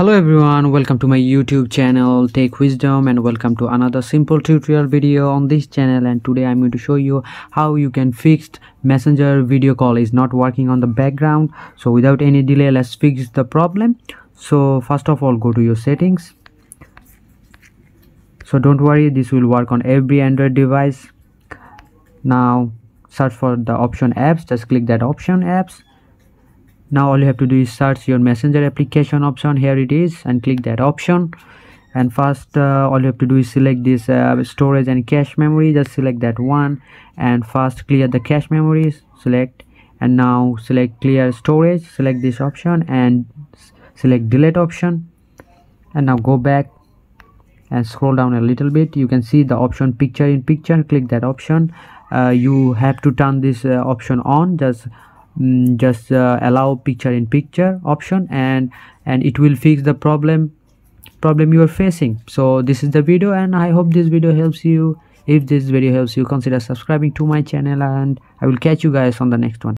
hello everyone welcome to my youtube channel Tech Wizdom and welcome to another simple tutorial video on this channel. And today i'm going to show you how you can fix messenger video call is not working on the background. So without any delay let's fix the problem. So first of all go to your settings. So don't worry this will work on every android device. Now search for the option apps just click that option apps now all you have to do is search your messenger application option. Here it is and click that option. And first uh, all you have to do is select this uh, storage and cache memory. Just select that one. And first clear the cache memories. Select. And now select clear storage. Select this option and select delete option. And now go back and scroll down a little bit. You can see the option picture in picture. Click that option. Uh, you have to turn this uh, option on. Just Mm, just uh, allow picture in picture option and and it will fix the problem problem you are facing. So this is the video and i hope this video helps you. If this video helps you consider subscribing to my channel and i will catch you guys on the next one